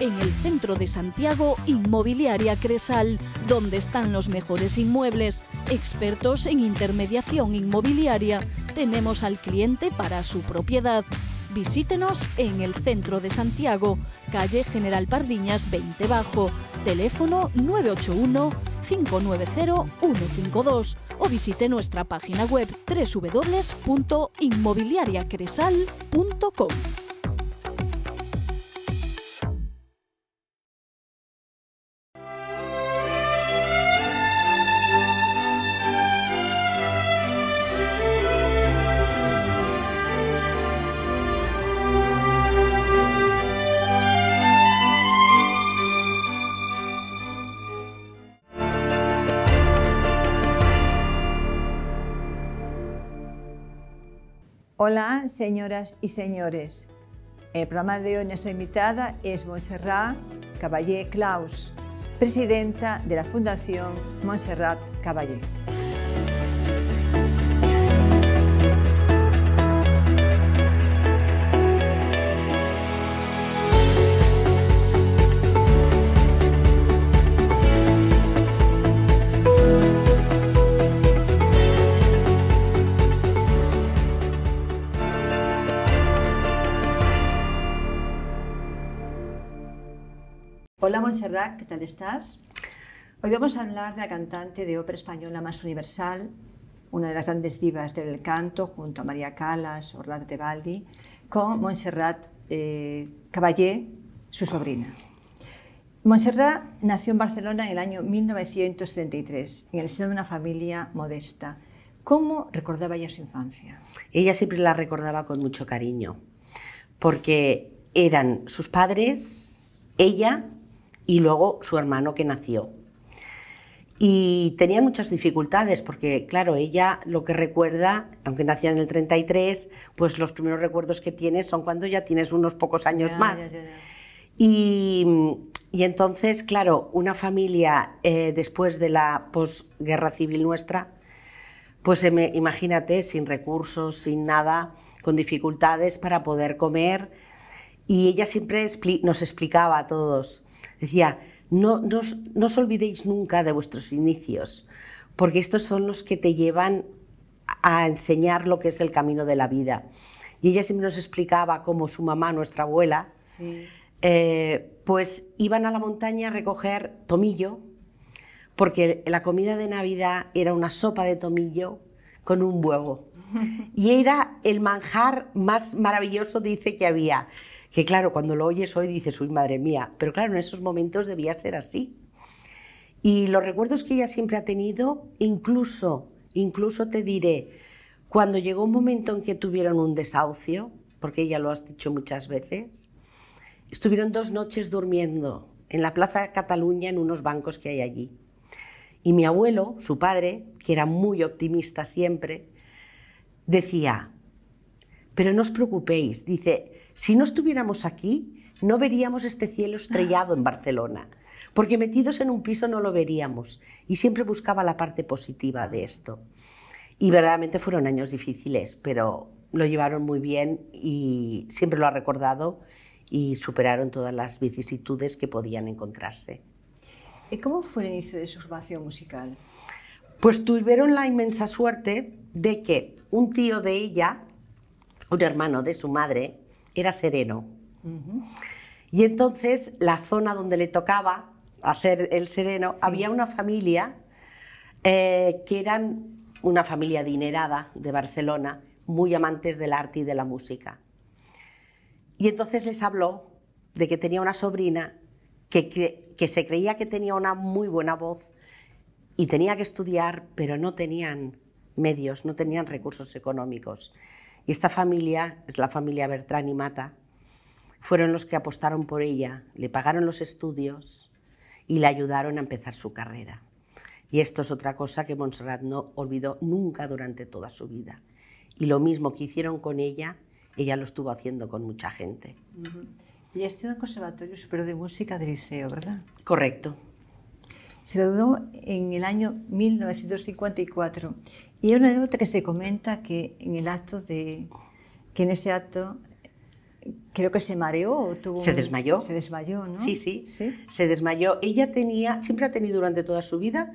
En el centro de Santiago, Inmobiliaria Cresal, donde están los mejores inmuebles, expertos en intermediación inmobiliaria. Tenemos al cliente para su propiedad. Visítenos en el centro de Santiago, calle General Pardiñas 20 Bajo, teléfono 981 590 152 o visite nuestra página web www.inmobiliariacresal.com. Hola, señoras y señores. El programa de hoy nuestra invitada es Montserrat Caballé Klaus, presidenta de la Fundación Montserrat Caballé. Hola Montserrat, ¿qué tal estás? Hoy vamos a hablar de la cantante de ópera española más universal, una de las grandes divas del canto, junto a María Calas Orlando Tebaldi, con Montserrat eh, Caballé, su sobrina. Montserrat nació en Barcelona en el año 1933, en el seno de una familia modesta. ¿Cómo recordaba ella su infancia? Ella siempre la recordaba con mucho cariño, porque eran sus padres, ella y luego su hermano que nació. Y tenía muchas dificultades porque, claro, ella lo que recuerda, aunque nació en el 33, pues los primeros recuerdos que tiene son cuando ya tienes unos pocos años Ya, más. ya, ya, ya. Y, y entonces, claro, una familia eh, después de la posguerra civil nuestra, pues em- imagínate, sin recursos, sin nada, con dificultades para poder comer. Y ella siempre expli- nos explicaba a todos, decía, no, no, os- no os olvidéis nunca de vuestros inicios, porque estos son los que te llevan a enseñar lo que es el camino de la vida. Y ella siempre nos explicaba cómo su mamá, nuestra abuela, Sí. eh, pues iban a la montaña a recoger tomillo, porque la comida de Navidad era una sopa de tomillo con un huevo. Y era el manjar más maravilloso, dice, que había. Que claro, cuando lo oyes hoy dices, uy, madre mía, pero claro, en esos momentos debía ser así. Y los recuerdos que ella siempre ha tenido, incluso, incluso te diré, cuando llegó un momento en que tuvieron un desahucio, porque ella lo has dicho muchas veces, estuvieron dos noches durmiendo en la Plaza de Cataluña en unos bancos que hay allí. Y mi abuelo, su padre, que era muy optimista siempre, decía, pero no os preocupéis, dice, si no estuviéramos aquí, no veríamos este cielo estrellado en Barcelona, porque metidos en un piso no lo veríamos. Y siempre buscaba la parte positiva de esto. Y verdaderamente fueron años difíciles, pero lo llevaron muy bien y siempre lo ha recordado y superaron todas las vicisitudes que podían encontrarse. ¿Y cómo fue el inicio de su formación musical? Pues tuvieron la inmensa suerte de que un tío de ella, un hermano de su madre, era sereno. Y entonces la zona donde le tocaba hacer el sereno, había una familia eh, que eran una familia adinerada de Barcelona, muy amantes del arte y de la música. Y entonces les habló de que tenía una sobrina que, que se creía que tenía una muy buena voz y tenía que estudiar, pero no tenían medios, no tenían recursos económicos. Y esta familia, es la familia Bertrán y Mata, fueron los que apostaron por ella, le pagaron los estudios y le ayudaron a empezar su carrera. Y esto es otra cosa que Montserrat no olvidó nunca durante toda su vida. Y lo mismo que hicieron con ella, ella lo estuvo haciendo con mucha gente. Ella estudió en el Conservatorio Superior de Música del Liceo, ¿verdad? Correcto. Se graduó en el año 1954 y hay una anécdota que se comenta que en el acto de que en ese acto creo que se mareó. Tuvo se desmayó. Se desmayó, ¿no? Sí, sí, Se desmayó. Ella tenía, siempre ha tenido durante toda su vida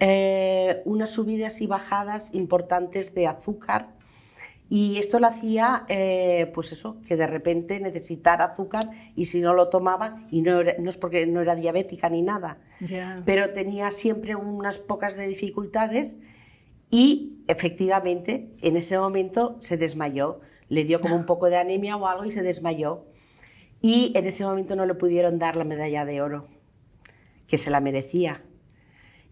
eh, unas subidas y bajadas importantes de azúcar. Y esto lo hacía, eh, pues eso, que de repente necesitara azúcar y si no lo tomaba, y no, no es porque no era diabética ni nada, pero tenía siempre unas pocas de dificultades y efectivamente en ese momento se desmayó le dio como un poco de anemia o algo y se desmayó. Y en ese momento no le pudieron dar la medalla de oro, que se la merecía.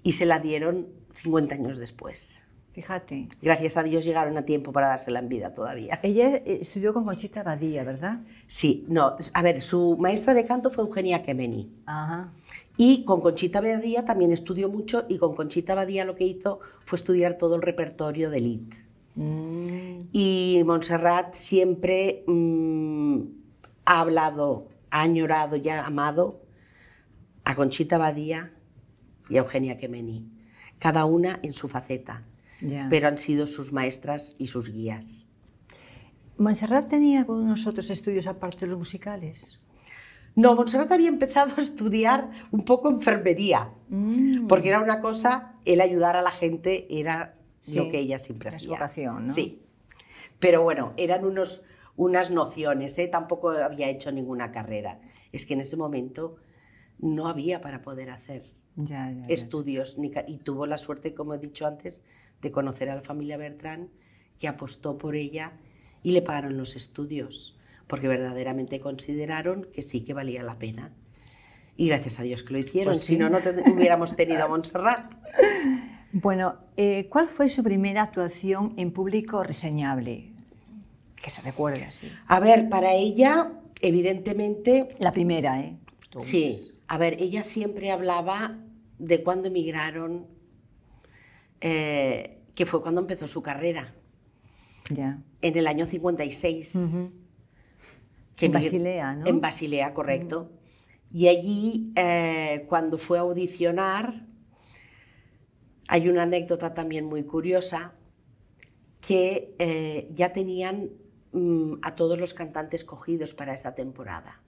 Y se la dieron 50 años después. Fíjate. Gracias a Dios llegaron a tiempo para dársela en vida todavía. Ella eh, estudió con Conchita Badía, ¿verdad? Sí, no, a ver, su maestra de canto fue Eugenia Kemeny. Ajá. Y con Conchita Badía también estudió mucho y con Conchita Badía lo que hizo fue estudiar todo el repertorio de Lied. Mm. Y Montserrat siempre mm, ha hablado, ha añorado y ha amado a Conchita Badía y a Eugenia Kemeny, cada una en su faceta, pero han sido sus maestras y sus guías. ¿Montserrat tenía algunos otros estudios aparte de los musicales? No, Montserrat había empezado a estudiar un poco enfermería, mm. porque era una cosa, el ayudar a la gente era lo que ella siempre hacía. vocación, ¿no? Sí. Pero bueno, eran unos, unas nociones, ¿eh? tampoco había hecho ninguna carrera. Es que en ese momento no había para poder hacer estudios. Ni, y tuvo la suerte, como he dicho antes, de conocer a la familia Bertrán, que apostó por ella y le pagaron los estudios, porque verdaderamente consideraron que sí que valía la pena. Y gracias a Dios que lo hicieron, pues si no, no hubiéramos tenido a Montserrat. Bueno, eh, ¿cuál fue su primera actuación en público reseñable? Que se recuerde así. A ver, para ella, evidentemente... La primera, ¿eh? sí. A ver, ella siempre hablaba de cuando emigraron, eh, que fue cuando empezó su carrera. Ya. En el año 56. en Basilea, ¿no? En Basilea, correcto. Y allí, eh, cuando fue a audicionar, hay una anécdota también muy curiosa que eh, ya tenían mm, a todos los cantantes cogidos para esa temporada.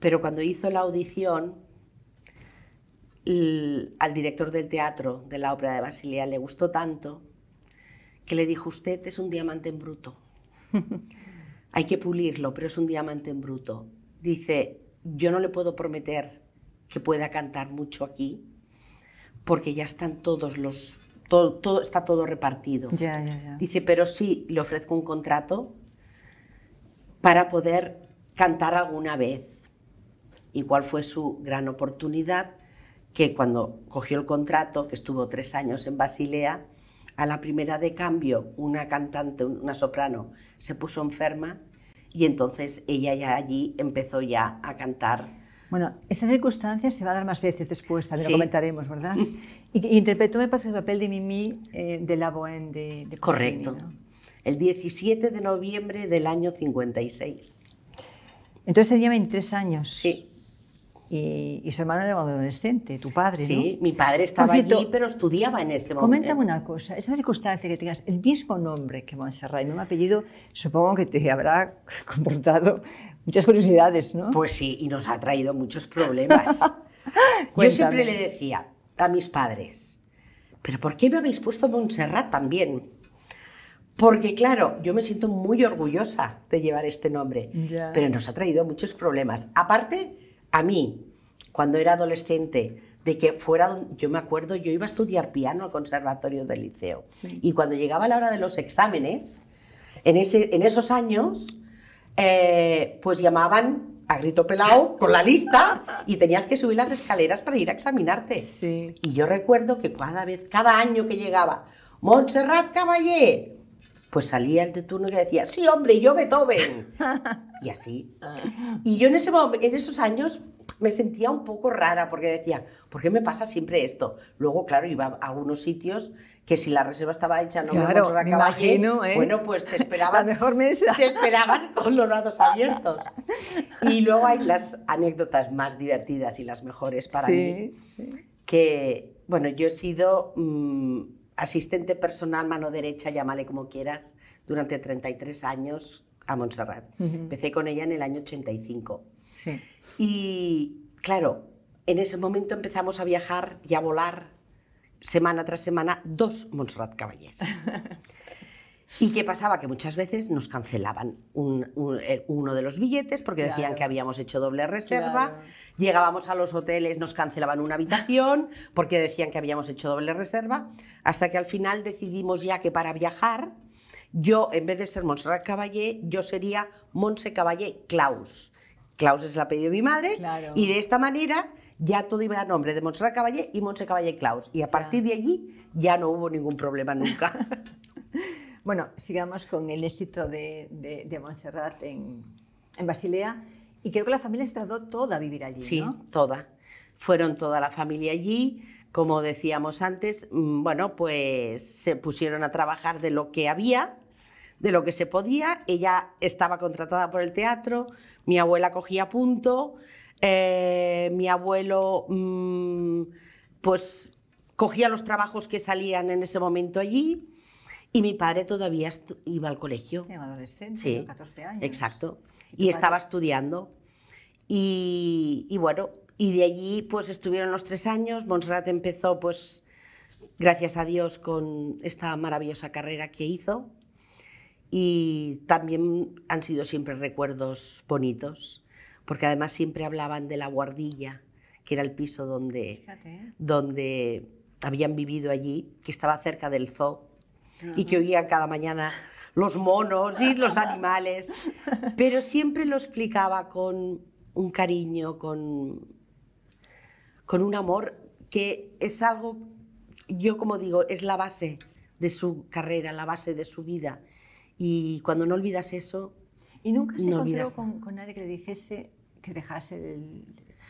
Pero cuando hizo la audición, al director del teatro de la ópera de Basilea le gustó tanto que le dijo, usted es un diamante en bruto. Hay que pulirlo, pero es un diamante en bruto. Dice, yo no le puedo prometer que pueda cantar mucho aquí, porque ya están todos los, todo, está todo repartido. Dice, pero sí le ofrezco un contrato para poder cantar alguna vez. ¿Y cuál fue su gran oportunidad? Que cuando cogió el contrato, que estuvo tres años en Basilea, a la primera de cambio una cantante, una soprano, se puso enferma y entonces ella ya allí empezó ya a cantar bueno, esta circunstancia se va a dar más veces después, también lo comentaremos, ¿verdad? Y, interpretó, me parece, el papel de Mimi eh, de la Bohème de, de Correcto. El 17 de noviembre del año 56. Entonces tenía 23 años. Sí. Y, su hermano era adolescente, tu padre, sí, mi padre estaba allí, pero estudiaba en ese momento. Coméntame una cosa, esta circunstancia que tengas el mismo nombre que Montserrat y el mismo apellido, supongo que te habrá comportado muchas curiosidades, ¿no? Pues sí, y nos ha traído muchos problemas. Yo siempre le decía a mis padres, ¿pero por qué me habéis puesto Montserrat también? Porque claro, yo me siento muy orgullosa de llevar este nombre, pero nos ha traído muchos problemas. Aparte, a mí, cuando era adolescente, de que fuera, yo me acuerdo, yo iba a estudiar piano al conservatorio del liceo. Y cuando llegaba la hora de los exámenes, en, ese, en esos años, eh, pues llamaban a grito pelado con la lista y tenías que subir las escaleras para ir a examinarte. Y yo recuerdo que cada vez, cada año que llegaba, Montserrat Caballé, pues salía el de turno y decía, sí, hombre, yo Beethoven. Y así. Y yo en, ese en esos años me sentía un poco rara porque decía, ¿por qué me pasa siempre esto? Luego, claro, iba a algunos sitios que si la reserva estaba hecha no claro, me imagino, ¿eh? bueno, pues te esperaban, la mejor mesa. te esperaban con los brazos abiertos. Y luego hay las anécdotas más divertidas y las mejores para mí, que, bueno, yo he sido... Mm, asistente personal, mano derecha, llámale como quieras, durante 33 años a Montserrat. Empecé con ella en el año 85. Sí. Y claro, en ese momento empezamos a viajar y a volar semana tras semana dos Montserrat Caballés. ¿Y qué pasaba? Que muchas veces nos cancelaban un- un- eh, uno de los billetes porque decían que habíamos hecho doble reserva. Claro. Llegábamos a los hoteles, nos cancelaban una habitación porque decían que habíamos hecho doble reserva. Hasta que al final decidimos ya que para viajar, yo en vez de ser Montserrat Caballé, yo sería Monse Caballé Klaus. Klaus es el apellido de mi madre. Claro. Y de esta manera ya todo iba a nombre de Montserrat Caballé y Monse Caballé Klaus. Y a partir de allí ya no hubo ningún problema nunca. Bueno, sigamos con el éxito de, de, de Montserrat en, en Basilea. Y creo que la familia se trasladó toda a vivir allí, Sí, ¿no? toda. Fueron toda la familia allí. Como decíamos antes, mm, bueno, pues se pusieron a trabajar de lo que había, de lo que se podía. Ella estaba contratada por el teatro, mi abuela cogía punto, eh, mi abuelo mm, pues cogía los trabajos que salían en ese momento allí y mi padre todavía iba al colegio. En adolescente, Sí, ¿no? 14 años. Exacto. ¿Y padre? estaba estudiando. Y, y bueno, y de allí pues estuvieron los tres años. Montserrat empezó pues, gracias a Dios, con esta maravillosa carrera que hizo. Y también han sido siempre recuerdos bonitos, porque además siempre hablaban de la guardilla, que era el piso donde, Fíjate, donde habían vivido allí, que estaba cerca del zoo y que oían cada mañana los monos y los animales, pero siempre lo explicaba con un cariño, con, con un amor que es algo, yo como digo, es la base de su carrera, la base de su vida. Y cuando no olvidas eso, Y nunca se No encontró con, con nadie que le dijese que dejase el,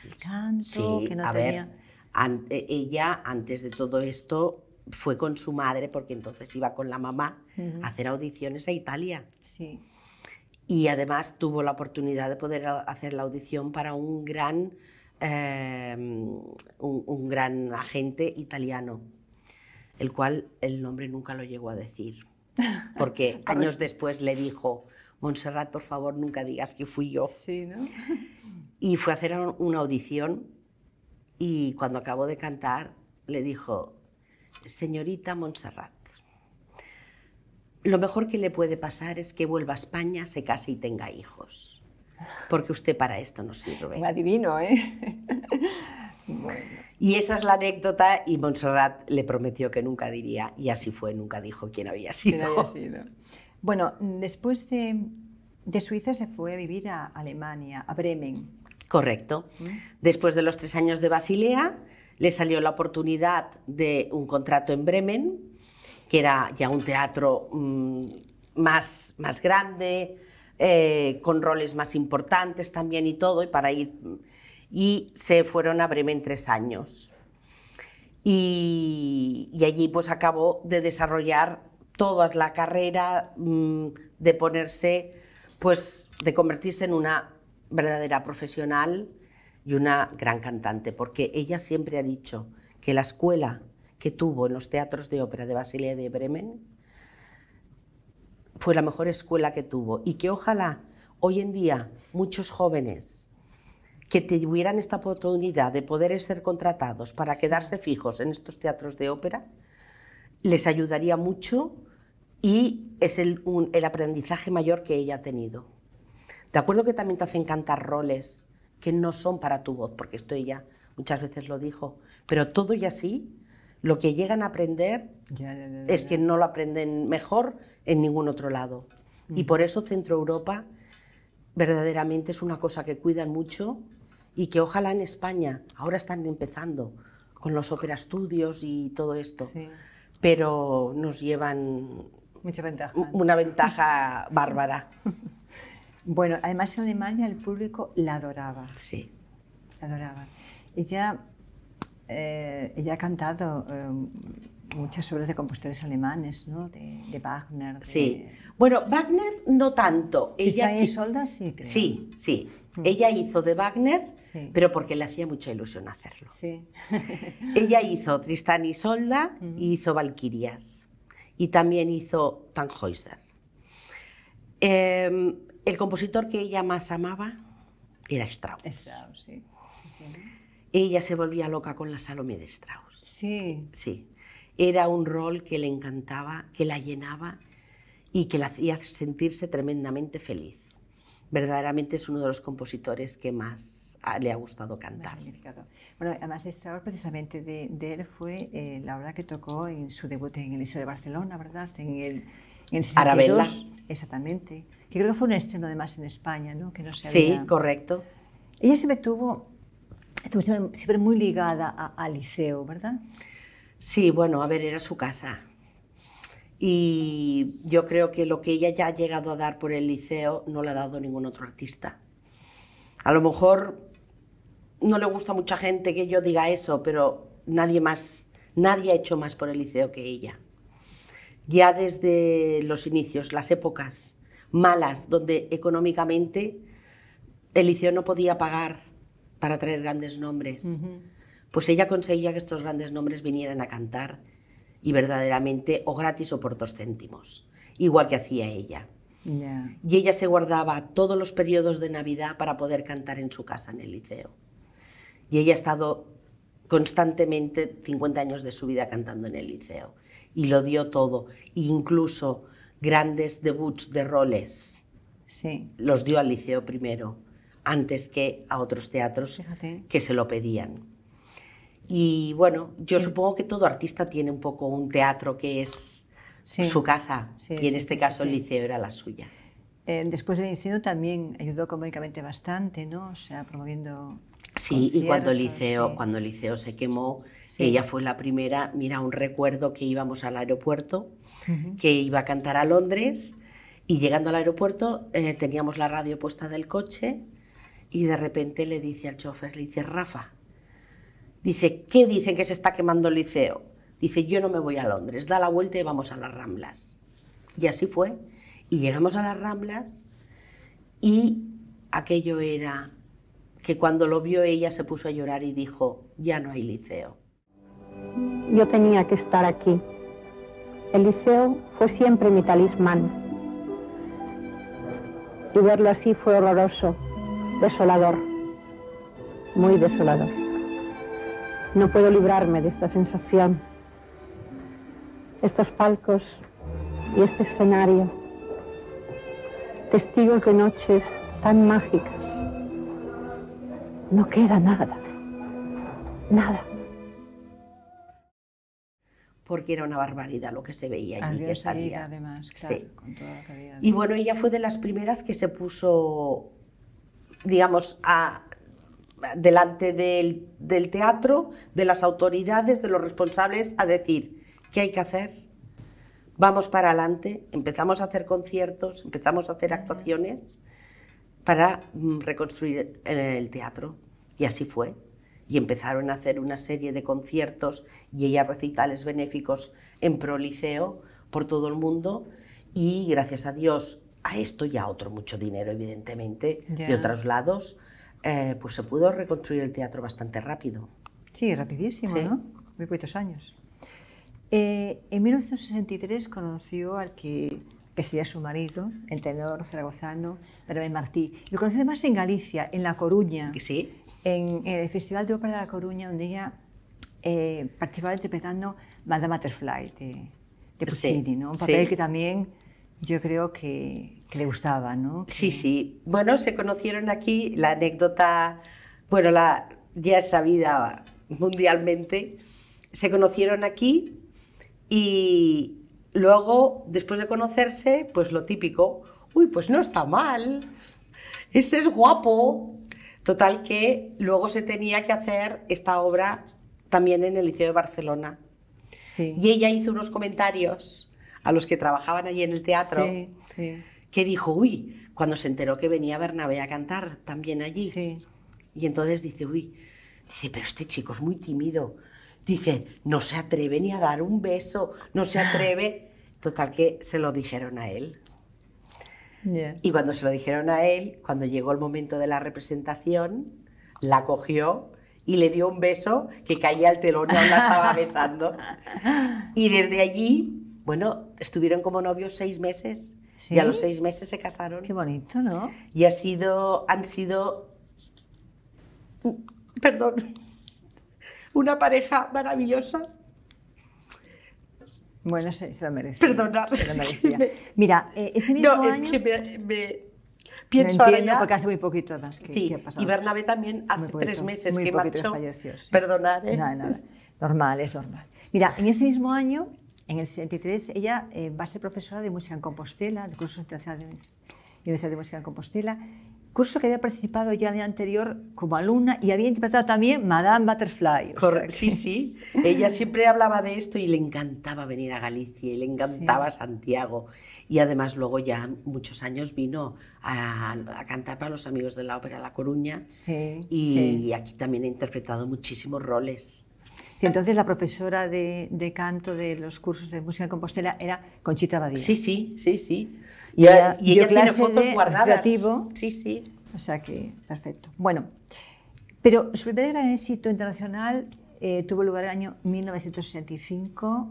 el canto, Sí, que no a tenía... ver, ella antes de todo esto fue con su madre, porque entonces iba con la mamá a hacer audiciones a Italia. Sí, Y además tuvo la oportunidad de poder hacer la audición para un gran, eh, un, un gran agente italiano, el cual el nombre nunca lo llegó a decir, porque años después le dijo, Montserrat, por favor, nunca digas que fui yo. sí, ¿no? Y fue a hacer una audición y cuando acabó de cantar le dijo, señorita Montserrat, lo mejor que le puede pasar es que vuelva a España, se case y tenga hijos, porque usted para esto no sirve. adivino, ¿eh? bueno, Y esa es la anécdota y Montserrat le prometió que nunca diría, y así fue, nunca dijo quién había sido. ¿quién había sido? Bueno, después de, de Suiza se fue a vivir a Alemania, a Bremen. Correcto. Después de los tres años de Basilea, le salió la oportunidad de un contrato en Bremen, que era ya un teatro mm, más, más grande, eh, con roles más importantes también y todo, y para ir. Y se fueron a Bremen tres años. Y, allí pues acabó de desarrollar toda la carrera, mm, de ponerse, pues de convertirse en una verdadera profesional y una gran cantante, porque ella siempre ha dicho que la escuela que tuvo en los teatros de ópera de Basilea de Bremen fue la mejor escuela que tuvo y que ojalá hoy en día muchos jóvenes que tuvieran esta oportunidad de poder ser contratados para quedarse fijos en estos teatros de ópera, les ayudaría mucho y es el, un- el aprendizaje mayor que ella ha tenido. De acuerdo que también te hacen cantar roles que no son para tu voz, porque esto ella muchas veces lo dijo, pero todo y así, lo que llegan a aprender Ya, ya, ya, es que no lo aprenden mejor en ningún otro lado. Y por eso Centro Europa verdaderamente es una cosa que cuidan mucho y que ojalá en España, ahora están empezando con los ópera estudios y todo esto, Sí. pero nos llevan Mucha ventaja. una ventaja bárbara. Bueno, además en Alemania el público la adoraba. Sí. La adoraba. Ella, eh, ella ha cantado eh, muchas obras de compositores alemanes, ¿no? De, de Wagner. de- Sí. Bueno, Wagner no tanto. Ella y Isolda sí, creo. Sí, sí. Ella hizo de Wagner, Sí. pero porque le hacía mucha ilusión hacerlo. Sí. Ella hizo Tristán y Isolda y hizo Valquirias. Y también hizo Tannhäuser. Em, el compositor que ella más amaba era Strauss. Strauss, sí. sí. Ella se volvía loca con la Salomé de Strauss. Sí. Sí. Era un rol que le encantaba, que la llenaba y que la hacía sentirse tremendamente feliz. Verdaderamente es uno de los compositores que más le ha gustado cantar. Bueno, además de Strauss, precisamente de, de él fue eh, la obra que tocó en su debut en el Liceo de Barcelona, ¿verdad? En el, en el 62. Arabella. Exactamente. Que creo que fue un estreno además en España, ¿no? Que no se Sí, correcto. Ella siempre tuvo, estuvo siempre, siempre muy ligada a- al liceo, ¿verdad? Sí, bueno, a ver, era su casa. Y yo creo que lo que ella ya ha llegado a dar por el liceo no le ha dado ningún otro artista. A lo mejor no le gusta a mucha gente que yo diga eso, pero nadie más, nadie ha hecho más por el liceo que ella. Ya desde los inicios, las épocas malas, donde económicamente el liceo no podía pagar para traer grandes nombres, pues ella conseguía que estos grandes nombres vinieran a cantar y verdaderamente o gratis o por dos céntimos, igual que hacía ella. Y ella se guardaba todos los periodos de Navidad para poder cantar en su casa en el liceo. Y ella ha estado constantemente 50 años de su vida cantando en el liceo. Y lo dio todo. Incluso grandes debuts de roles Sí. los dio al liceo primero, antes que a otros teatros Fíjate. que se lo pedían. Y bueno, yo supongo que todo artista tiene un poco un teatro que es Sí. su casa, Sí, y en este caso el liceo era la suya. Eh, después de medicina también ayudó económicamente bastante, ¿no? O sea, promoviendo. Sí, y cuando el liceo, cuando el liceo se quemó, Sí. ella fue la primera, mira, un recuerdo que íbamos al aeropuerto, que iba a cantar a Londres, y llegando al aeropuerto eh, teníamos la radio puesta del coche, y de repente le dice al chofer, le dice, Rafa, dice, ¿qué dicen que se está quemando el liceo? Dice, yo no me voy a Londres, da la vuelta y vamos a las Ramblas. Y así fue. Y llegamos a las Ramblas y aquello era que cuando lo vio ella se puso a llorar y dijo, ya no hay liceo. Yo tenía que estar aquí. El liceo fue siempre mi talismán. Y verlo así fue horroroso, desolador, muy desolador. No puedo librarme de esta sensación. Estos palcos y este escenario, testigos de noches tan mágicas. No queda nada, nada. Porque era una barbaridad lo que se veía allí, que salía. además, claro, Sí. con toda la calidad. Y bueno, ella fue de las primeras que se puso, digamos, a- delante del, del teatro, de las autoridades, de los responsables, a decir, ¿qué hay que hacer? Vamos para adelante, empezamos a hacer conciertos, empezamos a hacer actuaciones para mm, reconstruir el teatro. Y así fue. Y empezaron a hacer una serie de conciertos y ella recitales benéficos en Proliceo por todo el mundo. Y gracias a Dios, a esto y a otro mucho dinero, evidentemente, de Ya. otros lados, eh, pues se pudo reconstruir el teatro bastante rápido. Sí, rapidísimo, Sí. ¿no? Muy poquitos años. Eh, en 1963 conoció al que, que sería su marido, el tenor zaragozano Bernabé Martí. Lo conoció además en Galicia, en La Coruña, ¿Y sí? en, en el Festival de Ópera de La Coruña, donde ella eh, participaba interpretando Madame Butterfly de, de Puccini, ¿no? Un sí. papel que también yo creo que, que le gustaba, ¿no? Que- Sí, sí. Bueno, se conocieron aquí, la anécdota, bueno, la, ya es sabida mundialmente, se conocieron aquí y luego, después de conocerse, pues lo típico, uy, pues no está mal, este es guapo. Total que luego se tenía que hacer esta obra también en el Liceo de Barcelona. Sí, Y ella hizo unos comentarios a los que trabajaban allí en el teatro sí, sí, que dijo, uy, cuando se enteró que venía Bernabé a cantar también allí. sí. Y entonces dice, uy, dice, pero este chico es muy tímido. Dice, no se atreve ni a dar un beso, no se atreve. Total que se lo dijeron a él. Ya. Y cuando se lo dijeron a él, cuando llegó el momento de la representación, la cogió y le dio un beso que caía al telón y aún la estaba besando. Y desde allí, bueno, estuvieron como novios seis meses Y a los seis meses se casaron. Qué bonito, ¿no? Y ha sido, han sido, perdón, una pareja maravillosa. Bueno, se, se lo merecía. Perdona. Se lo merecía. Mira, eh, ese mismo No, año... es que me, pienso ahora entiendo ya- porque hace muy poquito más que, Sí, que ha pasado. y Bernabé también hace tres meses muy que marchó. falleció, sí. Perdonad, ¿eh? Nada, nada. Normal, es normal. Mira, en ese mismo año, en el 63, ella eh, va a ser profesora de música en Compostela, del curso internacional de Universidad de Música en Compostela, curso que había participado ya el año anterior como alumna y había interpretado también Madame Butterfly. Corre- que- Sí, sí. Ella siempre hablaba de esto y le encantaba venir a Galicia y le encantaba Santiago. Y además luego ya muchos años vino a, a cantar para los amigos de la ópera La Coruña. Sí, Y sí. aquí también ha interpretado muchísimos roles. Sí, entonces la profesora de, de canto de los cursos de música en Compostela era Conchita Badía. Sí, sí, sí, sí. Y ella y ella tiene fotos guardadas. recreativo. Sí, sí. O sea que, perfecto. Bueno, pero su primer gran éxito internacional eh, tuvo lugar en el año 1965,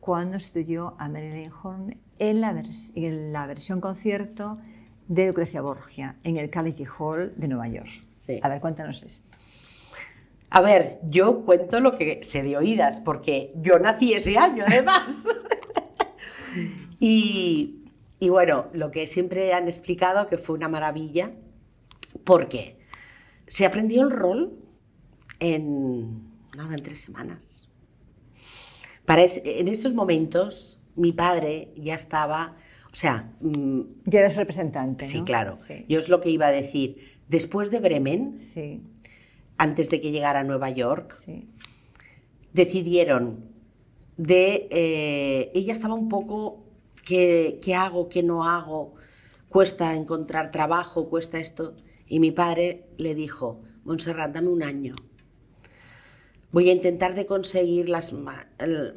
cuando estudió a Marilyn Horne en la, vers- en la versión concierto de Lucrecia Borgia en el Carnegie Hall de Nueva York. Sí. A ver, cuéntanos esto. A ver, yo cuento lo que sé de oídas, porque yo nací ese año, además. y, y bueno, lo que siempre han explicado que fue una maravilla, porque se aprendió el rol en, nada, en tres semanas. Para es- en esos momentos, mi padre ya estaba, o sea, mm, Ya eres representante, sí, ¿no? claro, Sí, yo es lo que iba a decir. Después de Bremen, sí, antes de que llegara a Nueva York, sí. decidieron de... eh, ella estaba un poco, ¿qué, ¿qué hago? ¿Qué no hago? Cuesta encontrar trabajo, cuesta esto. Y mi padre le dijo, Montserrat, dame un año. Voy a intentar de conseguir las, el-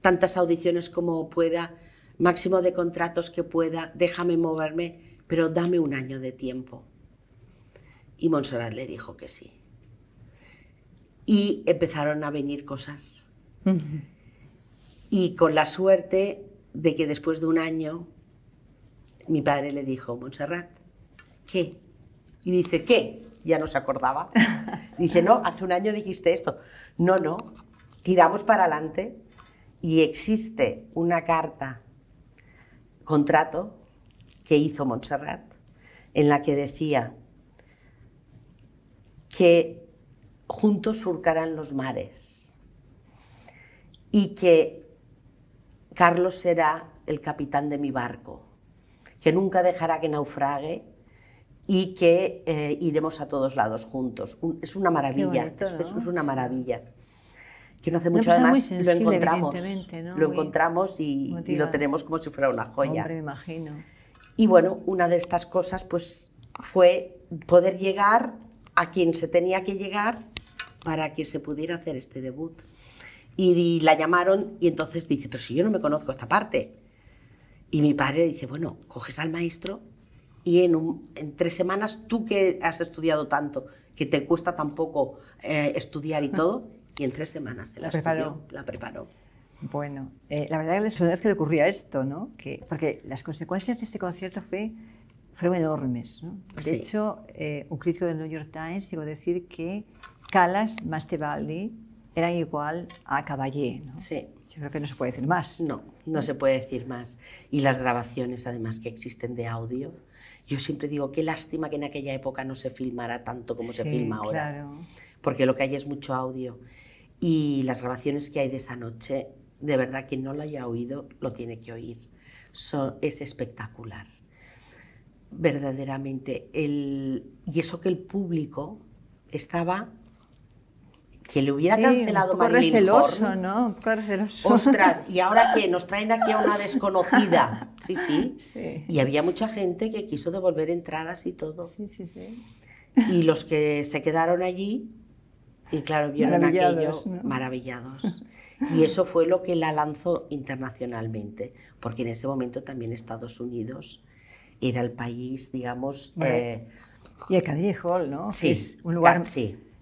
tantas audiciones como pueda, máximo de contratos que pueda, déjame moverme, pero dame un año de tiempo. Y Montserrat le dijo que sí. Y empezaron a venir cosas. Y con la suerte de que después de un año, mi padre le dijo, Montserrat, ¿qué? Y dice, ¿qué? Ya no se acordaba. Dice, no, hace un año dijiste esto. No, no, tiramos para adelante y existe una carta, contrato, que hizo Montserrat, en la que decía que juntos surcarán los mares y que Carlos será el capitán de mi barco, que nunca dejará que naufrague y que eh, iremos a todos lados juntos. Un- es una maravilla, bonito, es, es- ¿no? es una maravilla. Que no hace mucho muy además lo encontramos, lo Muy encontramos y, lo tenemos como si fuera una joya. Hombre, me imagino. Y bueno, una de estas cosas pues fue poder llegar a quien se tenía que llegar para que se pudiera hacer este debut. Y, di- la llamaron y entonces dice, pero si yo no me conozco esta parte. Y mi padre dice, bueno, coges al maestro y en, un- en tres semanas, tú que has estudiado tanto, que te cuesta tan poco eh, estudiar y todo, y en tres semanas se la, La preparó. estudió, la preparó. Bueno, eh, la verdad que la segunda vez que le ocurría esto, ¿no? Que, porque las consecuencias de este concierto fue, fueron enormes, ¿no? De Sí. hecho, eh, un crítico del New York Times llegó a decir que Calas más Tebaldi eran igual a Caballé, ¿no? Sí. Yo creo que no se puede decir más. No, no se puede decir más. Y las grabaciones, además, que existen de audio. Yo siempre digo, qué lástima que en aquella época no se filmara tanto como se filma ahora. Claro. Porque lo que hay es mucho audio. Y las grabaciones que hay de esa noche, de verdad, quien no lo haya oído, lo tiene que oír. So- es espectacular. Verdaderamente. El, y eso que el público estaba... Que le hubiera Sí, cancelado un poco Marilyn receloso, Horne, ¿no? Un poco receloso. Ostras, ¿y ahora qué? Nos traen aquí a una desconocida. Sí, sí. Sí. Y había mucha gente que quiso devolver entradas y todo. Sí, sí, sí. Y los que se quedaron allí, y claro, vieron Maravillados, aquello ¿no? maravillados. Y eso fue lo que la lanzó internacionalmente, porque en ese momento también Estados Unidos era el país, digamos, Bueno, eh, Y el Carnegie Hall, ¿no? sí, Que es un lugar ca-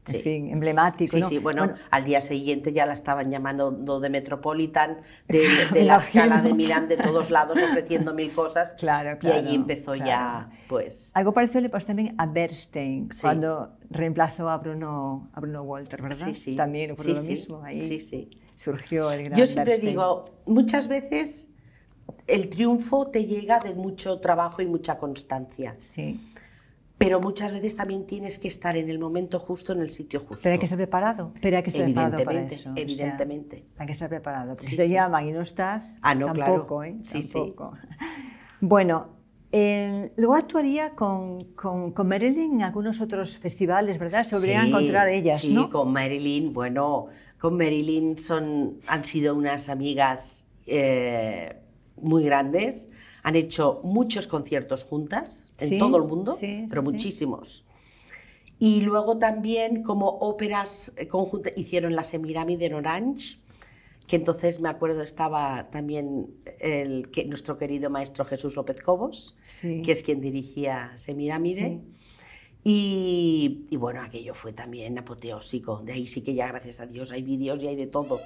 sí, en Sí. fin, emblemático. Sí, ¿no? sí, bueno, al día siguiente ya la estaban llamando de Metropolitan, de, la escala de. Milán, de todos lados, ofreciendo mil cosas. Claro, Y claro, allí empezó claro. ya, pues... Algo parecido le pasó también a Bernstein, Sí. cuando reemplazó a Bruno, a Bruno Walter, ¿verdad? Sí, sí. También Sí, lo sí. mismo, ahí Sí, sí. surgió el gran Yo siempre Bernstein. digo, muchas veces el triunfo te llega de mucho trabajo y mucha constancia, Sí, pero muchas veces también tienes que estar en el momento justo, en el sitio justo. pero hay que estar preparado, pero hay que estar preparado para Evidentemente, eso. o sea, evidentemente. hay que estar preparado, porque Sí, si te sí. llaman y no estás, Ah, no, claro. tampoco, ¿eh? Sí, sí. Tampoco. Bueno, eh, luego actuaría con, con, con Marilyn en algunos otros festivales, ¿verdad? Se volverían a encontrar ellas, sí, ¿no? con Marilyn, bueno, con Marilyn son, han sido unas amigas eh, muy grandes, han hecho muchos conciertos juntas en Sí, todo el mundo, sí, pero sí, muchísimos. Y luego también como óperas conjuntas, hicieron la Semiramide en Orange, que entonces me acuerdo estaba también el, que, nuestro querido maestro Jesús López Cobos, que es quien dirigía Semiramide. Y, y bueno, aquello fue también apoteósico. De ahí sí que ya, gracias a Dios, hay vídeos y hay de todo.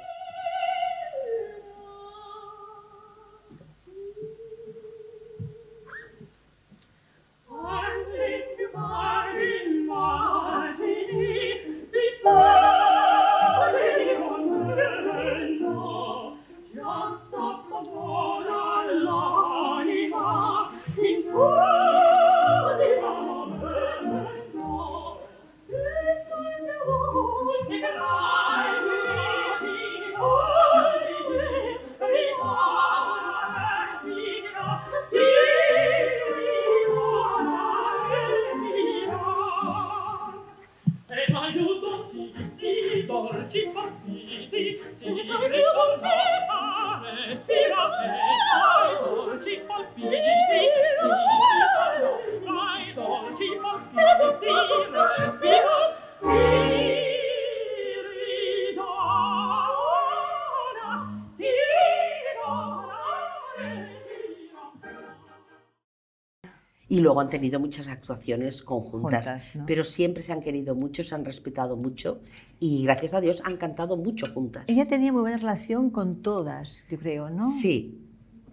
Luego han tenido muchas actuaciones conjuntas, Juntas, ¿no? pero siempre se han querido mucho, se han respetado mucho y gracias a Dios han cantado mucho juntas. Ella tenía muy buena relación con todas, yo creo, ¿no? Sí,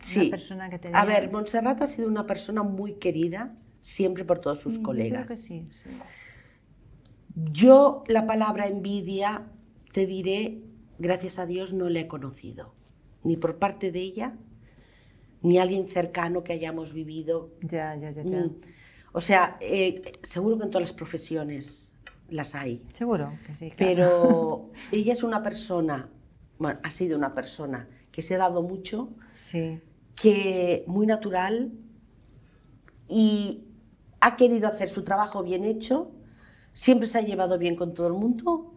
sí. persona que tenía- A ver, Montserrat ha sido una persona muy querida siempre por todos Sí, sus yo colegas. Creo que sí, sí. Yo la palabra envidia, te diré, gracias a Dios no la he conocido, ni por parte de ella, ni alguien cercano que hayamos vivido. Ya, ya, ya, ya. Mm. O sea, eh, seguro que en todas las profesiones las hay, Seguro que sí. claro. pero ella es una persona, bueno, ha sido una persona que se ha dado mucho, Sí, que muy natural y ha querido hacer su trabajo bien hecho, siempre se ha llevado bien con todo el mundo.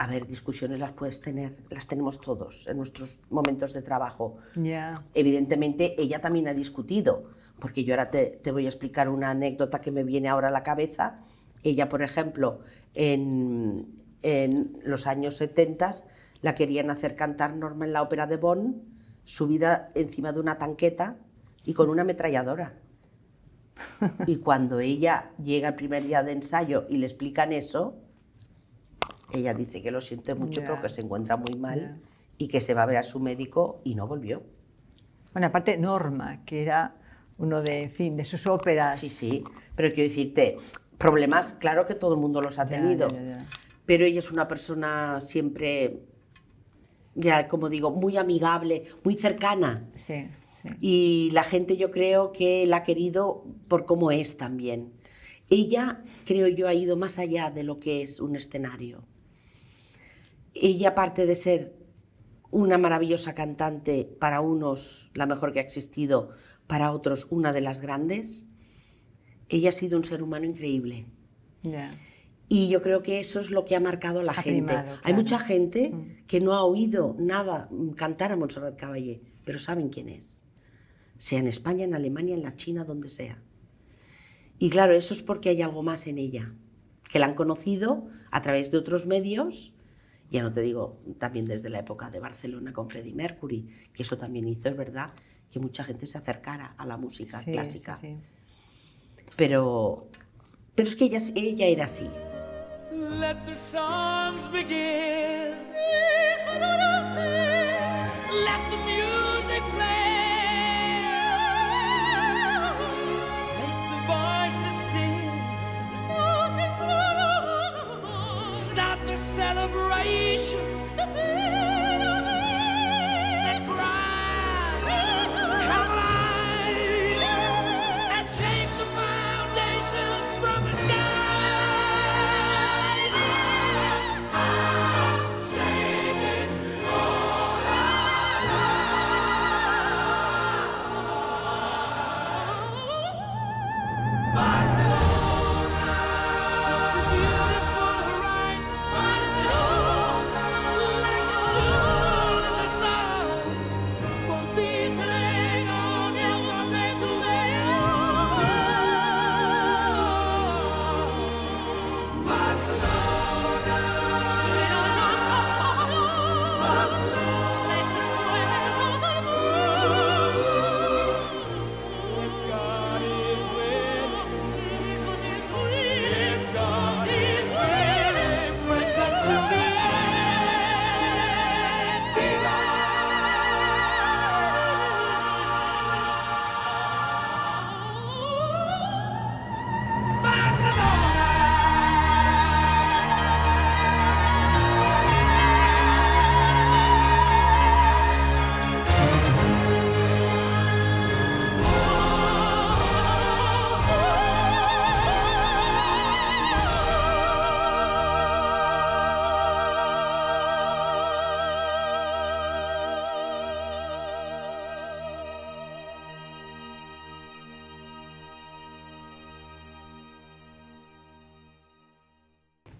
A ver, discusiones las puedes tener, las tenemos todos en nuestros momentos de trabajo. ya. Evidentemente, ella también ha discutido, porque yo ahora te, te voy a explicar una anécdota que me viene ahora a la cabeza. Ella, por ejemplo, en, en los años 70 la querían hacer cantar Norma en la ópera de Bonn, subida encima de una tanqueta y con una ametralladora. Y cuando ella llega el primer día de ensayo y le explican eso, ella dice que lo siente mucho, Ya. pero que se encuentra muy mal Ya. y que se va a ver a su médico y no volvió. Bueno, aparte Norma, que era uno de, en fin, de sus óperas. Sí, sí, pero quiero decirte, problemas, claro que todo el mundo los ha tenido, ya. pero ella es una persona siempre, ya como digo, muy amigable, muy cercana. Sí, sí. Y la gente yo creo que la ha querido por cómo es también. Ella, creo yo, ha ido más allá de lo que es un escenario. Ella, aparte de ser una maravillosa cantante, para unos la mejor que ha existido, para otros una de las grandes, ella ha sido un ser humano increíble. Y yo creo que eso es lo que ha marcado a la Ha gente. primado, Hay mucha gente Mm. que no ha oído nada mm, cantar a Montserrat Caballé, pero saben quién es. Sea en España, en Alemania, en la China, donde sea. Y claro, eso es porque hay algo más en ella, que la han conocido a través de otros medios, ya no te digo también desde la época de Barcelona con Freddie Mercury, que eso también hizo, es verdad, que mucha gente se acercara a la música Sí, clásica. sí, sí. Pero, pero es que ella, ella era así. Let the songs begin. Let the music Woohoo!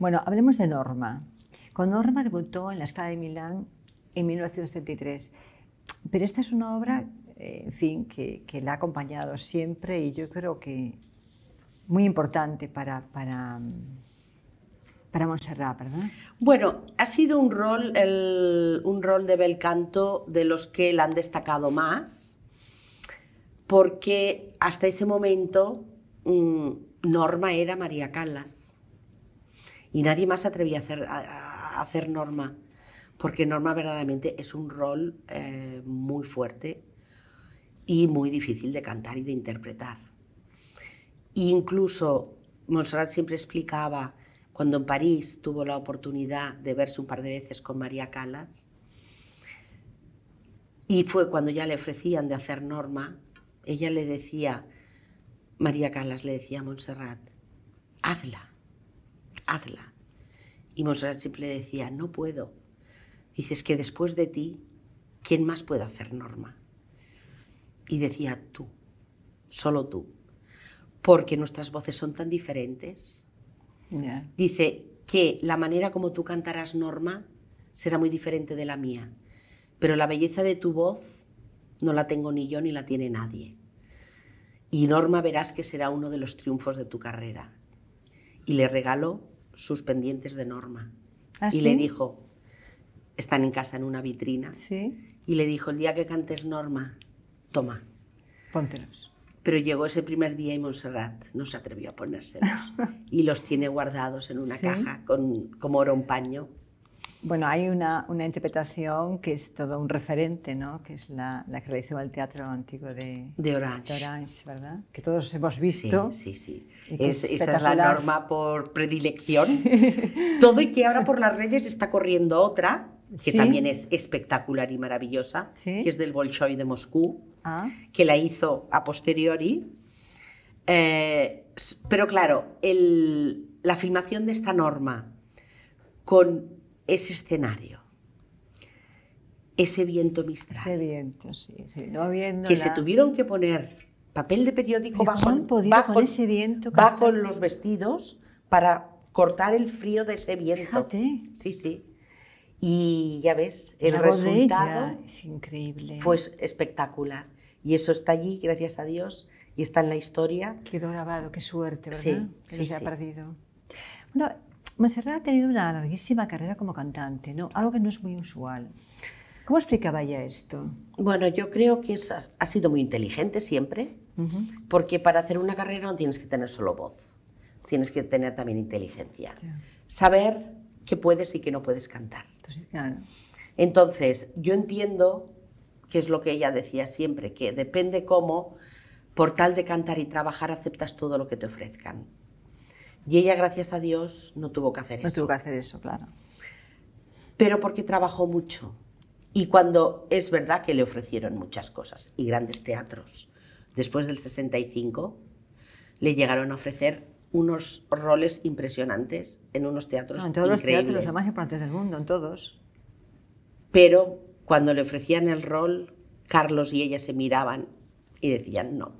Bueno, hablemos de Norma. Con Norma debutó en la Escala de Milán en 1933. Pero esta es una obra, eh, en fin, que, que la ha acompañado siempre y yo creo que muy importante para, para, para Montserrat. Bueno, ha sido un rol, un rol de bel canto de los que la han destacado más, porque hasta ese momento mm, Norma era María Callas y nadie más se atrevía a hacer, Norma, porque Norma verdaderamente es un rol eh, muy fuerte y muy difícil de cantar y de interpretar. Incluso Montserrat siempre explicaba, cuando en París tuvo la oportunidad de verse un par de veces con María Callas, y fue cuando ya le ofrecían de hacer Norma, ella le decía, María Callas le decía a Montserrat, hazla, hazla. Y Montserrat siempre le decía, no puedo. Dices que después de ti, ¿quién más puede hacer Norma? Y decía, tú, solo tú, porque nuestras voces son tan diferentes. Dice que la manera como tú cantarás Norma será muy diferente de la mía, pero la belleza de tu voz no la tengo ni yo ni la tiene nadie. Y Norma verás que será uno de los triunfos de tu carrera. Y le regaló sus pendientes de Norma. ¿Ah, y sí? le dijo, están en casa en una vitrina, Sí, y le dijo, el día que cantes Norma, toma. póntelos. Pero llegó ese primer día y Montserrat no se atrevió a ponérselos. y los tiene guardados en una ¿Sí? caja con, como oro un paño. Bueno, hay una, una interpretación que es todo un referente, ¿no? Que es la, la que realizó el Teatro Antiguo de, De Orange. de Orange, ¿verdad? Que todos hemos visto. sí, sí. Es- es esa es la norma por predilección. Todo y que ahora por las redes está corriendo otra, que Sí. también es espectacular y maravillosa, que es del Bolshoi de Moscú, Ah, que la hizo a posteriori. Eh, pero claro, el- la filmación de esta norma con ese escenario, ese viento mistral, ese viento, sí. sí. No viendo que se tuvieron que poner papel de periódico ¿Y cómo bajo, bajo- con ese viento bajo los vestidos para cortar el frío de ese viento. Fíjate. Sí, sí. Y ya ves, el la resultado es increíble. fue espectacular. Y eso está allí, gracias a Dios, y está en la historia. Quedó grabado, qué suerte, ¿verdad? Sí, que sí, se ha perdido. Bueno, Montserrat ha tenido una larguísima carrera como cantante, ¿no? Algo que no es muy usual. ¿Cómo explicaba ella esto? Bueno, yo creo que es- ha sido muy inteligente siempre, porque para hacer una carrera no tienes que tener solo voz, tienes que tener también inteligencia. Saber qué puedes y qué no puedes cantar. Entonces, claro. Entonces, yo entiendo que es lo que ella decía siempre, que depende cómo, por tal de cantar y trabajar, aceptas todo lo que te ofrezcan. Y ella, gracias a Dios, no tuvo que hacer No eso. tuvo que hacer eso, claro. Pero porque trabajó mucho. Y cuando es verdad que le ofrecieron muchas cosas y grandes teatros. Después del 65 le llegaron a ofrecer unos roles impresionantes en unos teatros No, en todos los teatros, los más importantes del mundo, en todos. Pero cuando le ofrecían el rol, Carlos y ella se miraban y decían no.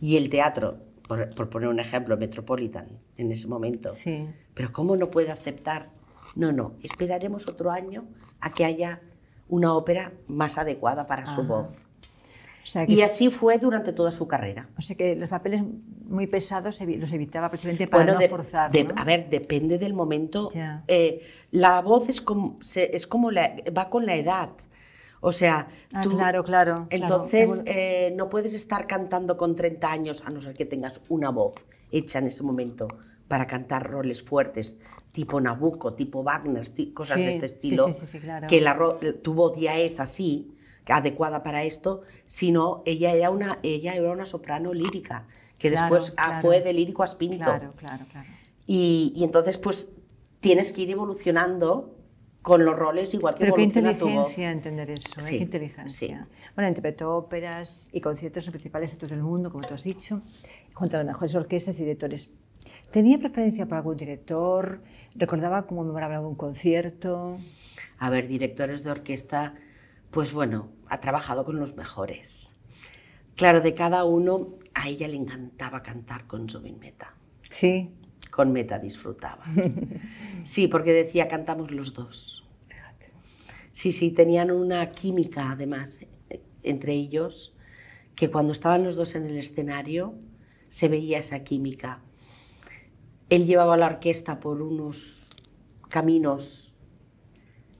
Y el teatro, por, por poner un ejemplo, Metropolitan, en ese momento. Sí. Pero ¿cómo no puede aceptar? No, no, esperaremos otro año a que haya una ópera más adecuada para su Ajá. voz. O sea, que, Y así fue durante toda su carrera. o sea que los papeles muy pesados los evitaba precisamente para no de- forzar. de- ¿no? A ver, depende del momento. Eh, la voz es como, se- es como la- va con la edad. O sea, Ah, tú- claro, claro, claro. Entonces, Evol- eh, no puedes estar cantando con 30 años a no ser que tengas una voz hecha en ese momento para cantar roles fuertes, tipo Nabucco, tipo Wagner, cosas Sí, de este estilo. sí, sí, sí, claro. Que la tu voz ya es así, adecuada para esto, sino ella era una, ella era una soprano lírica, que Claro, después ah, claro. fue de lírico a spinto. Claro, claro, claro. Y, y entonces, pues, tienes que ir evolucionando con los roles igual que Pero qué inteligencia entender eso, ¿eh? Sí, qué inteligencia. Bueno, interpretó óperas y conciertos en principales centros del mundo, como tú has dicho, junto a las mejores orquestas y directores. ¿Tenía preferencia por algún director? ¿Recordaba cómo memorable algún concierto? A ver, directores de orquesta, pues bueno, ha trabajado con los mejores. Claro, de cada uno, a ella le encantaba cantar con Zubin Meta. Sí. Con Meta disfrutaba. Sí, porque decía, cantamos los dos. Sí, sí, tenían una química además entre ellos, que cuando estaban los dos en el escenario se veía esa química. Él llevaba la orquesta por unos caminos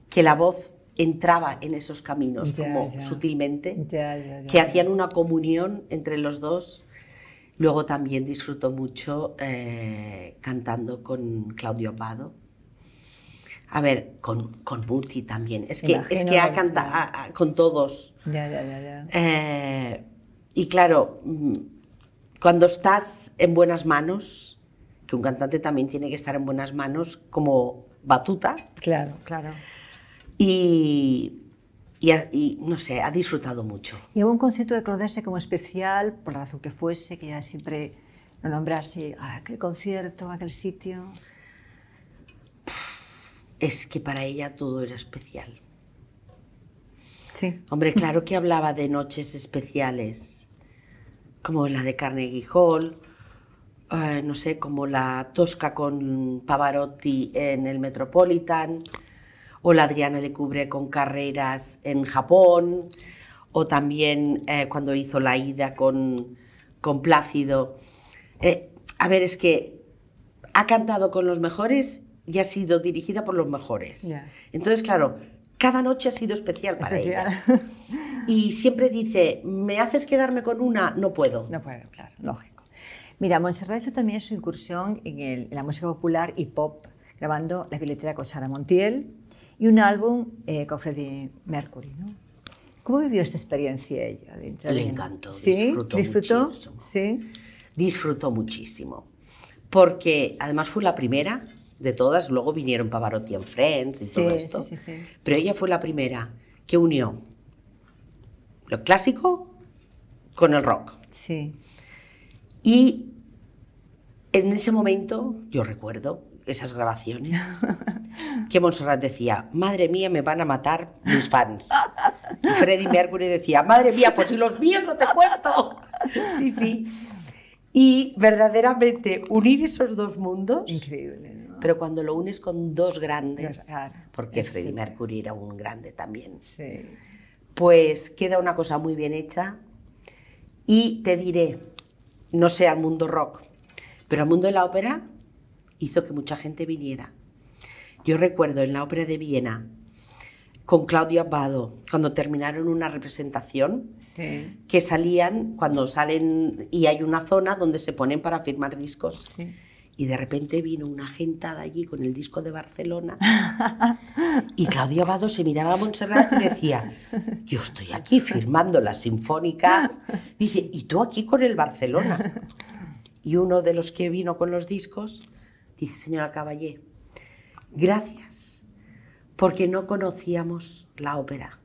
que la voz entraba en esos caminos Ya, como ya. sutilmente, Ya, que hacían una comunión entre los dos. Luego también disfrutó mucho eh, cantando con Claudio Abbado. A ver, con, con Muti también. Es que, es que ha cantado con todos. Ya, ya, ya, ya. Eh, y claro, mm, cuando estás en buenas manos, que un cantante también tiene que estar en buenas manos como batuta, Claro, claro. y, y, y, no sé, ha disfrutado mucho. ¿Y hubo un concierto de acordarse como especial, por la razón que fuese, que ya siempre lo nombrase, ah, aquel concierto, aquel sitio? Es que para ella todo era especial. Sí. Hombre, claro que hablaba de noches especiales, como la de Carnegie Hall, eh, no sé, como la Tosca con Pavarotti en el Metropolitan, o la Adriana Lecubre con Carreras en Japón, o también eh, cuando hizo la ida con, con Plácido. Eh, a ver, es que ha cantado con los mejores y ha sido dirigida por los mejores. Ya. Entonces, claro, cada noche ha sido especial para Especial. ella. Y siempre dice, ¿me haces quedarme con una? No puedo. No puedo, claro, lógico. Mira, Montserrat hizo también su incursión en, el- en la música popular y pop, grabando La billetera con Sara Montiel y un álbum eh, con Freddie Mercury. ¿no? ¿Cómo vivió esta experiencia ella? Le en- encantó, ¿Sí? disfrutó ¿Disfrutó? muchísimo. Sí. Disfrutó muchísimo. Porque además fue la primera de todas, luego vinieron Pavarotti en Friends y Sí, todo esto. sí, sí, sí. Pero ella fue la primera que unió lo clásico con el rock. Sí. Y en ese momento, yo recuerdo esas grabaciones, que Montserrat decía, madre mía, me van a matar mis fans. Y Freddie Mercury decía, madre mía, pues si los míos no te cuento. Sí, sí. Y verdaderamente unir esos dos mundos, Increíble, ¿no? Pero cuando lo unes con dos grandes, Claro, porque eso Freddie sí. Mercury era un grande también, Sí. pues queda una cosa muy bien hecha. Y te diré, no sé al mundo rock, pero al mundo de la ópera hizo que mucha gente viniera. Yo recuerdo en la ópera de Viena, con Claudio Abbado, cuando terminaron una representación, Sí. que salían, cuando salen y hay una zona donde se ponen para firmar discos. Sí. Y de repente vino una gentada allí con el disco de Barcelona y Claudio Abado se miraba a Montserrat y decía, yo estoy aquí firmando la sinfónica. Dice, ¿y tú aquí con el Barcelona? Y uno de los que vino con los discos dice, señora Caballé, gracias porque no conocíamos la ópera.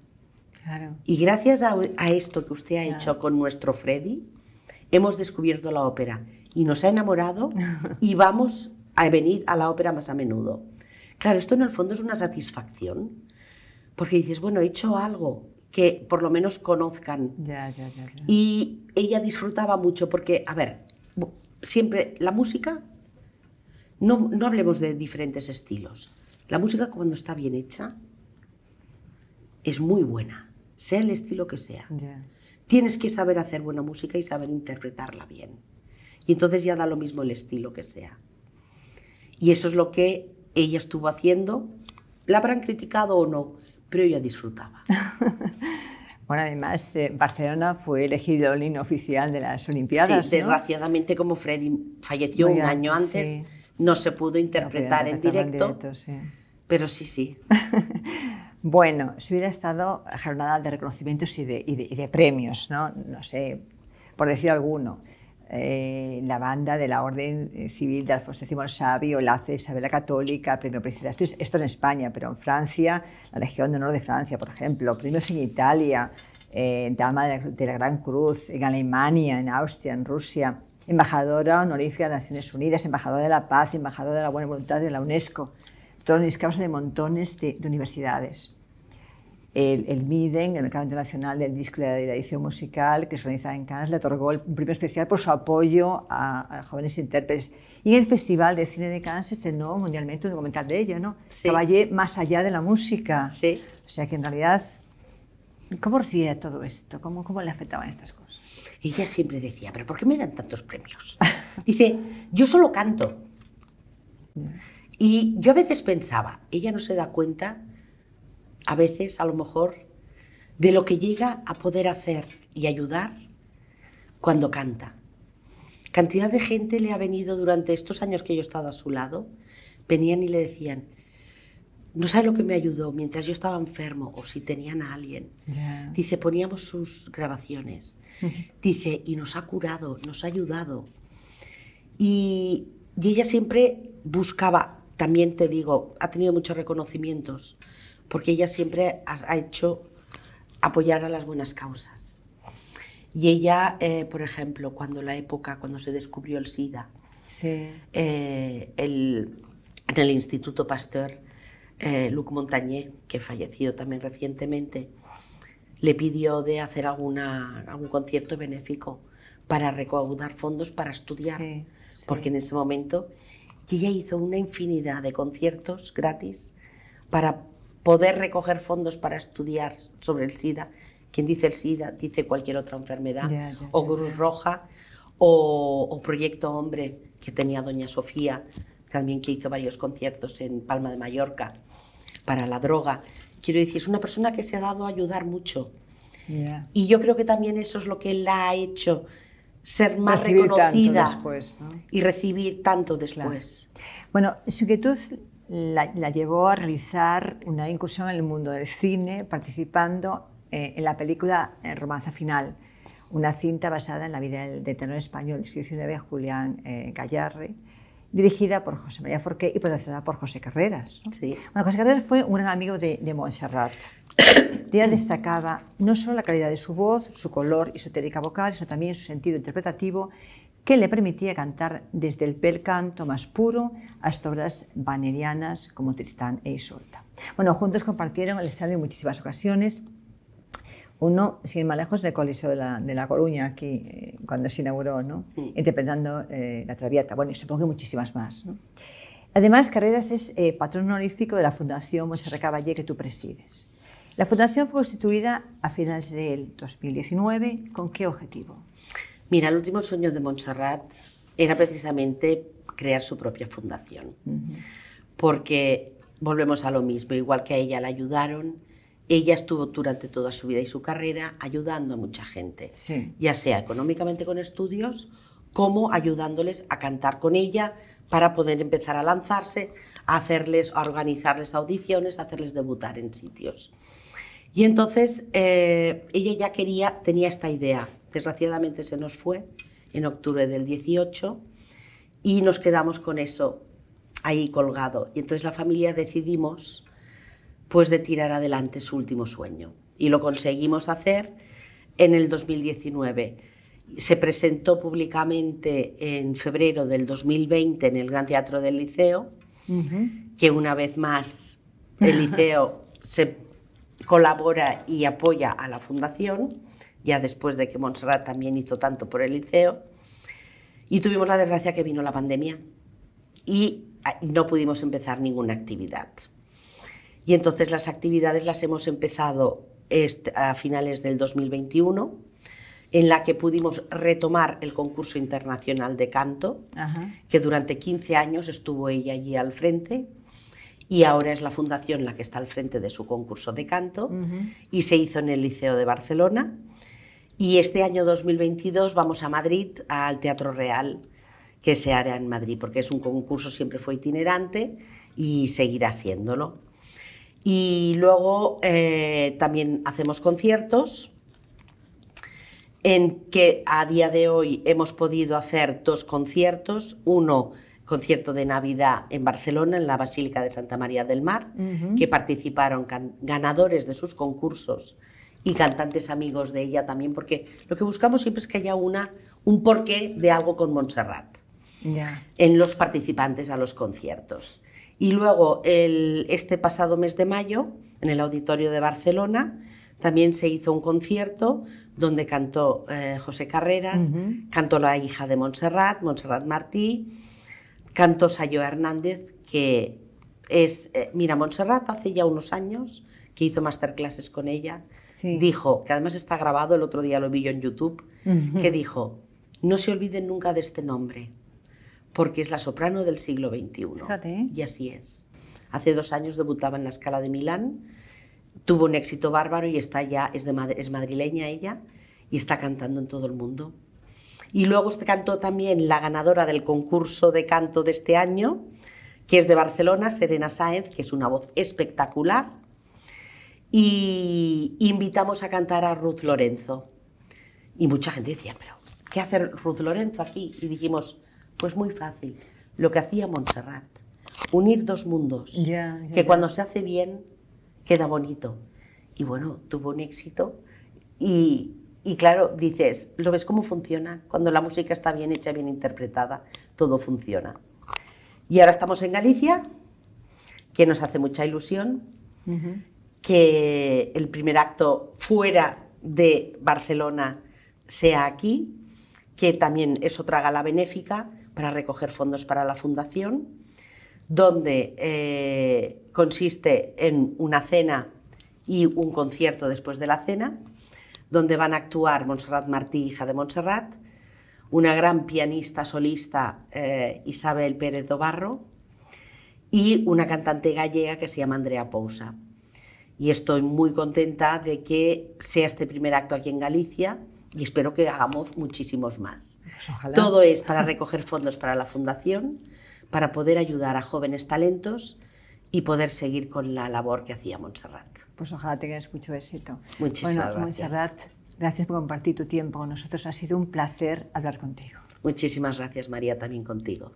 Claro. Y gracias a, a esto que usted ha hecho con nuestro Freddy, hemos descubierto la ópera y nos ha enamorado y vamos a venir a la ópera más a menudo. Claro, esto en el fondo es una satisfacción, porque dices, bueno, he hecho algo que por lo menos conozcan. Ya, ya, ya. ya. Y ella disfrutaba mucho porque, a ver, siempre la música, no, no hablemos de diferentes estilos. La música cuando está bien hecha es muy buena, sea el estilo que sea. Tienes que saber hacer buena música y saber interpretarla bien. Y entonces ya da lo mismo el estilo que sea. Y eso es lo que ella estuvo haciendo. La habrán criticado o no, pero ella disfrutaba. Bueno, además, eh, Barcelona fue elegido el himno oficial de las Olimpiadas. sí, ¿no? desgraciadamente como Freddy falleció un año antes, sí. no se pudo No podía interpretar en directo, sí. pero sí, sí. Bueno, si hubiera estado jornada de reconocimientos y de, y de- premios, ¿no? No sé, por decir alguno. eh, la banda de la Orden Civil de Alfonso X el Sabio, la. Isabel la Católica, Premio Princesa. Esto, es- esto en España, pero en Francia, la Legión de Honor de Francia, por ejemplo, premios en Italia, eh, Dama de la, de la Gran Cruz, en Alemania, en Austria, en Rusia, embajadora honorífica de Naciones Unidas, embajadora de la paz, embajadora de la buena voluntad de la UNESCO. Todo es causa de montones de, de universidades. El, el MIDEN, el Mercado Internacional del Disco y de la Edición Musical, que se organiza en Cannes, le otorgó un premio especial por su apoyo a, a jóvenes intérpretes. Y en el Festival de Cine de Cannes estrenó mundialmente un documental de ella, ¿no? Sí. Caballé más allá de la música. Sí. O sea que en realidad, ¿cómo recibía todo esto? ¿Cómo, cómo le afectaban estas cosas? Ella siempre decía, pero ¿por qué me dan tantos premios? Dice, yo solo canto. Y yo a veces pensaba, ella no se da cuenta, a veces a lo mejor, de lo que llega a poder hacer y ayudar cuando canta. Cantidad de gente le ha venido durante estos años que yo he estado a su lado, venían y le decían, no sabe lo que me ayudó mientras yo estaba enfermo o si tenían a alguien. Dice, poníamos sus grabaciones. Dice, y nos ha curado, nos ha ayudado. Y, y ella siempre buscaba, también te digo, ha tenido muchos reconocimientos, porque ella siempre ha, hecho apoyar a las buenas causas. Y ella, eh, por ejemplo, cuando la época, cuando se descubrió el SIDA, Sí. eh, el- en el Instituto Pasteur, eh, Luc Montagné, que falleció también recientemente, le pidió de hacer alguna, algún concierto benéfico para recaudar fondos para estudiar, Sí, sí. porque en ese momento y ella hizo una infinidad de conciertos gratis para poder recoger fondos para estudiar sobre el SIDA. Quien dice el SIDA dice cualquier otra enfermedad, o Cruz. Roja, o, o Proyecto Hombre, que tenía Doña Sofía, también que hizo varios conciertos en Palma de Mallorca para la droga. Quiero decir, es una persona que se ha dado a ayudar mucho. Y yo creo que también eso es lo que la ha hecho ser más Recibir reconocida después, ¿no? y recibir tanto después. Bueno, su inquietud la, la llevó a realizar una incursión en el mundo del cine, participando eh, en la película eh, Romanza Final, una cinta basada en la vida del, del tenor español del siglo XIX, Julián eh, Gallarre, dirigida por José María Forqué y protagonizada por José Carreras. ¿no? Sí. Bueno, José Carreras fue un gran amigo de, de Montserrat. Ella destacaba no solo la calidad de su voz, su color técnica vocal, sino también su sentido interpretativo que le permitía cantar desde el bel canto más puro hasta obras wagnerianas como Tristán e Isolda. Bueno, juntos compartieron el escenario en muchísimas ocasiones. Uno, sin ir más lejos, en el Coliseo de la, de la Coruña, aquí, eh, cuando se inauguró, ¿no? interpretando eh, La Traviata. Bueno, y supongo que muchísimas más. ¿no? Además, Carreras es eh, patrón honorífico de la Fundación Montserrat Caballé que tú presides. La fundación fue constituida a finales del 2019. ¿Con qué objetivo? Mira, el último sueño de Montserrat era precisamente crear su propia fundación. Porque volvemos a lo mismo, igual que a ella la ayudaron, ella estuvo durante toda su vida y su carrera ayudando a mucha gente, Sí. ya sea económicamente con estudios como ayudándoles a cantar con ella para poder empezar a lanzarse, a hacerles, a organizarles audiciones, a hacerles debutar en sitios. Y entonces eh, ella ya quería, tenía esta idea. Desgraciadamente se nos fue en octubre del 18 y nos quedamos con eso ahí colgado. Y entonces la familia decidimos pues de tirar adelante su último sueño. Y lo conseguimos hacer en el 2019. Se presentó públicamente en febrero del 2020 en el Gran Teatro del Liceo, que una vez más el Liceo se colabora y apoya a la Fundación, ya después de que Montserrat también hizo tanto por el Liceo. Y tuvimos la desgracia que vino la pandemia y ah, no pudimos empezar ninguna actividad. Y entonces las actividades las hemos empezado a finales del 2021, en la que pudimos retomar el concurso internacional de canto, Ajá. que durante 15 años estuvo ella allí al frente y ahora es la fundación la que está al frente de su concurso de canto y se hizo en el Liceo de Barcelona. Y este año 2022 vamos a Madrid, al Teatro Real, que se hará en Madrid, porque es un concurso, siempre fue itinerante y seguirá siéndolo. Y luego eh, también hacemos conciertos, en que a día de hoy hemos podido hacer dos conciertos, uno concierto de Navidad en Barcelona, en la Basílica de Santa María del Mar, que participaron ganadores de sus concursos y cantantes amigos de ella también, porque lo que buscamos siempre es que haya una, un porqué de algo con Montserrat en los participantes a los conciertos. Y luego, el- este pasado mes de mayo, en el Auditorio de Barcelona, también se hizo un concierto donde cantó eh, José Carreras, cantó la hija de Montserrat, Montserrat Martí, cantó Sayo Hernández, que es, eh, mira, Montserrat hace ya unos años que hizo masterclasses con ella, Sí. dijo, que además está grabado, el otro día lo vi yo en YouTube, que dijo, no se olviden nunca de este nombre, porque es la soprano del siglo XXI. Fíjate, ¿eh? Y así es. Hace dos años debutaba en la Scala de Milán, tuvo un éxito bárbaro y está ya, es, de, es madrileña ella, y está cantando en todo el mundo. Y luego este cantó también la ganadora del concurso de canto de este año, que es de Barcelona, Serena Sáenz, que es una voz espectacular. Y invitamos a cantar a Ruth Lorenzo. Y mucha gente decía, pero ¿qué hace Ruth Lorenzo aquí? Y dijimos, pues muy fácil, lo que hacía Montserrat, unir dos mundos, que cuando se hace bien queda bonito. Y bueno, tuvo un éxito y, y claro, dices, ¿lo ves cómo funciona? Cuando la música está bien hecha, bien interpretada, todo funciona. Y ahora estamos en Galicia, que nos hace mucha ilusión, que el primer acto fuera de Barcelona sea aquí, que también es otra gala benéfica para recoger fondos para la fundación, donde eh, consiste en una cena y un concierto después de la cena, donde van a actuar Montserrat Martí, hija de Montserrat, una gran pianista solista, eh, Isabel Pérez Dobarro, y una cantante gallega que se llama Andrea Pousa. Y estoy muy contenta de que sea este primer acto aquí en Galicia y espero que hagamos muchísimos más. Pues ojalá. Todo es para recoger fondos para la fundación, para poder ayudar a jóvenes talentos y poder seguir con la labor que hacía Montserrat. Pues ojalá tengas mucho éxito. Muchísimas bueno, gracias. Montserrat, gracias por compartir tu tiempo con nosotros. Ha sido un placer hablar contigo. Muchísimas gracias María también contigo.